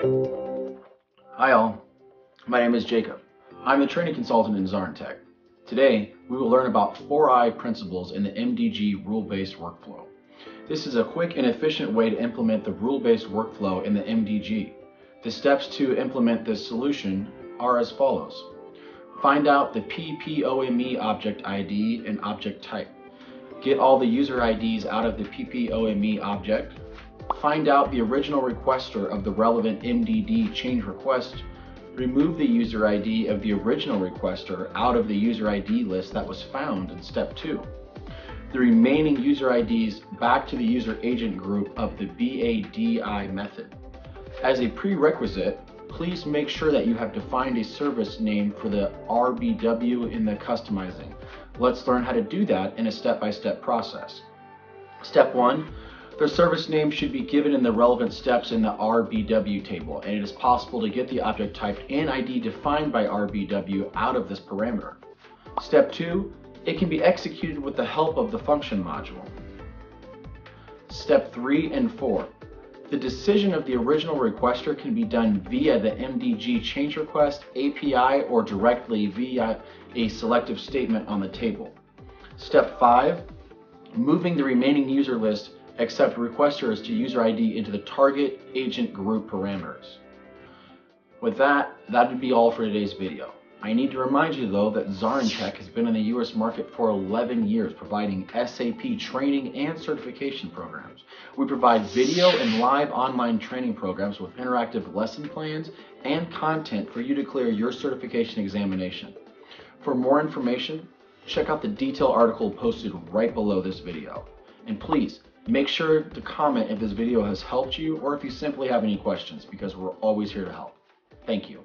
Hi all, my name is Jacob. I'm the training consultant in ZaranTech. Today, we will learn about 4I principles in the MDG rule-based workflow. This is a quick and efficient way to implement the rule-based workflow in the MDG. The steps to implement this solution are as follows. Find out the PPOME object ID and object type. Get all the user IDs out of the PPOME object. Find out the original requester of the relevant MDG change request. Remove the user ID of the original requester out of the user ID list that was found in step 2. The remaining user IDs back to the user agent group of the BADI method. As a prerequisite, please make sure that you have defined a service name for the RBW in the customizing. Let's learn how to do that in a step-by-step -step process. Step one, the service name should be given in the relevant steps in the RBW table, and it is possible to get the object type and ID defined by RBW out of this parameter. Step two, it can be executed with the help of the function module. Step three and four, the decision of the original requester can be done via the MDG change request API or directly via a selective statement on the table. Step 5, moving the remaining user list except requesters to user ID into the target agent group parameters. With that, that would be all for today's video. I need to remind you though that ZaranTech has been in the US market for 11 years providing SAP training and certification programs. We provide video and live online training programs with interactive lesson plans and content for you to clear your certification examination. For more information, check out the detailed article posted right below this video. And please, make sure to comment if this video has helped you or if you simply have any questions because we're always here to help. Thank you.